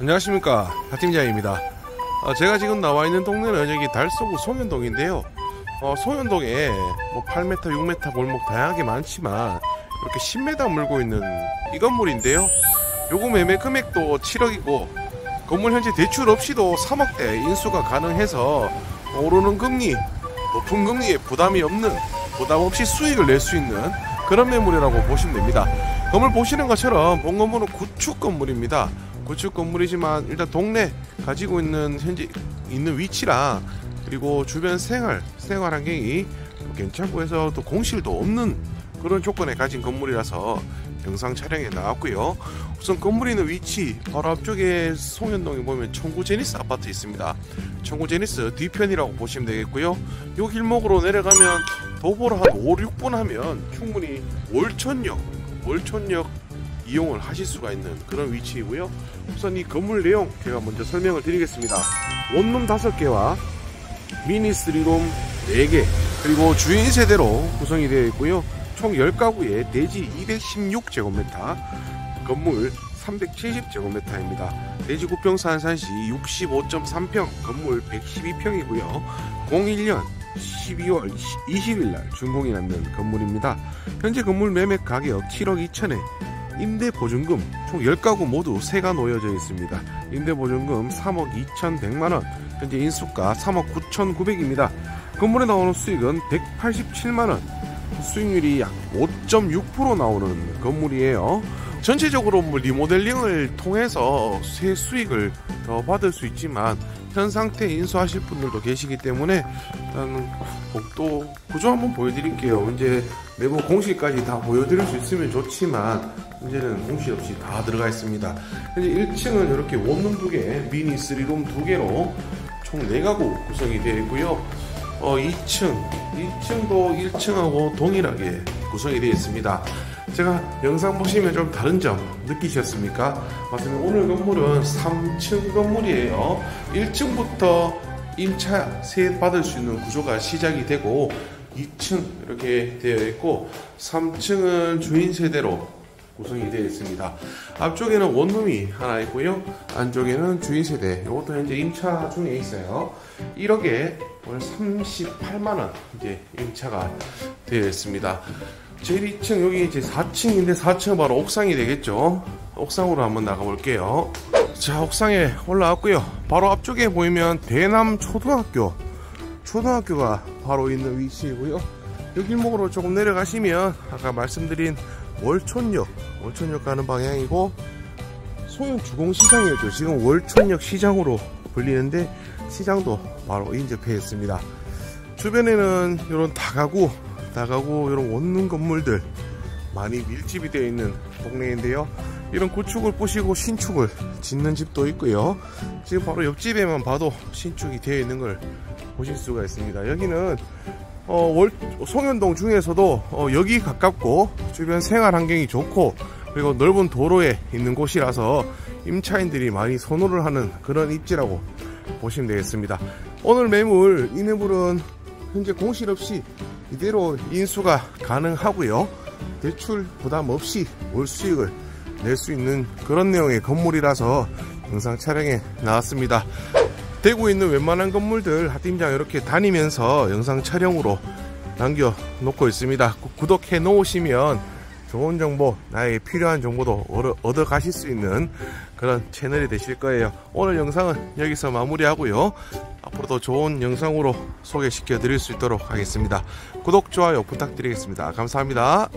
안녕하십니까. 하팀장입니다. 어, 제가 지금 나와 있는 동네는 여기 달서구 송현동인데요. 어, 송현동에 뭐 8m 6m 골목 다양하게 많지만 이렇게 10m 물고 있는 이 건물인데요. 요거 매매 금액도 7억이고 건물 현재 대출 없이도 3억대 인수가 가능해서 오르는 금리 높은 금리에 부담이 없는 부담 없이 수익을 낼 수 있는 그런 매물이라고 보시면 됩니다. 건물 보시는 것처럼 본 건물은 구축 건물입니다 구축 건물이지만 일단 동네 가지고 있는 현재 있는 위치랑 그리고 주변 생활 생활 환경이 괜찮고 해서 또 공실도 없는 그런 조건에 가진 건물이라서 영상 촬영에 나왔고요. 우선 건물이 있는 위치 바로 앞쪽에 송현동에 보면 청구 제니스 아파트 있습니다. 청구 제니스 뒤편이라고 보시면 되겠고요. 요 길목으로 내려가면 도보로 한 5, 6분 하면 충분히 월천역 월천역 이용을 하실 수가 있는 그런 위치이고요. 우선 이 건물 내용 제가 먼저 설명을 드리겠습니다. 원룸 5개와 미니 3룸 4개 그리고 주인 세대로 구성이 되어 있고요. 총 10가구에 대지 216제곱미터 건물 370제곱미터입니다. 대지 구평 산 산시 65.3평 건물 112평이고요. 01년 12월 20일 날 준공이 났는 건물입니다. 현재 건물 매매 가격 7억 2천에 임대 보증금 총 10가구 모두 세가 놓여져 있습니다. 임대 보증금 3억 2,100만 원, 현재 인수가 3억 9,900입니다. 건물에 나오는 수익은 187만 원, 수익률이 약 5.6% 나오는 건물이에요. 전체적으로 뭐 리모델링을 통해서 세 수익을 더 받을 수 있지만 현 상태 인수하실 분들도 계시기 때문에 일단 복도 구조 한번 보여드릴게요. 이제 내부 공실까지 다 보여드릴 수 있으면 좋지만 이제는 공실 없이 다 들어가 있습니다. 현재 1층은 이렇게 원룸 두 개, 미니 3룸 두 개로 총 4가구 구성이 되어 있고요. 어, 2층, 2층도 1층하고 동일하게 구성이 되어 있습니다. 제가 영상 보시면 좀 다른 점 느끼셨습니까? 맞습니다. 오늘 건물은 3층 건물이에요. 1층부터 임차 세 받을 수 있는 구조가 시작이 되고 2층 이렇게 되어 있고 3층은 주인 세대로 구성이 되어 있습니다. 앞쪽에는 원룸이 하나 있고요. 안쪽에는 주인 세대. 이것도 현재 임차 중에 있어요. 1억에 오늘 38만 원 이제 임차가 되어 있습니다. 제일 2층 여기 이제 4층인데 4층은 바로 옥상이 되겠죠. 옥상으로 한번 나가 볼게요. 자, 옥상에 올라왔고요. 바로 앞쪽에 보이면 대남 초등학교 초등학교가 바로 있는 위치이고요. 여기 길목으로 조금 내려가시면 아까 말씀드린 월촌역 월촌역 가는 방향이고 소형 주공시장이었죠. 지금 월촌역 시장으로 불리는데 시장도 바로 인접해 있습니다. 주변에는 이런 다가구 다가구 이런 원룸 건물들 많이 밀집이 되어 있는 동네인데요. 이런 구축을 부시고 신축을 짓는 집도 있고요. 지금 바로 옆집에만 봐도 신축이 되어 있는 걸 보실 수가 있습니다. 여기는 어, 월, 송현동 중에서도 어, 여기 가깝고 주변 생활 환경이 좋고 그리고 넓은 도로에 있는 곳이라서 임차인들이 많이 선호를 하는 그런 입지라고 보시면 되겠습니다. 오늘 매물 이 매물은 현재 공실 없이 이대로 인수가 가능하고요. 대출 부담 없이 월 수익을 낼 수 있는 그런 내용의 건물이라서 영상 촬영에 나왔습니다. 대구에 있는 웬만한 건물들 하팀장 이렇게 다니면서 영상 촬영으로 남겨 놓고 있습니다. 구독해 놓으시면 좋은 정보, 나에게 필요한 정보도 얻어 가실 수 있는 그런 채널이 되실 거예요. 오늘 영상은 여기서 마무리하고요. 앞으로도 좋은 영상으로 소개시켜 드릴 수 있도록 하겠습니다. 구독, 좋아요 부탁드리겠습니다. 감사합니다.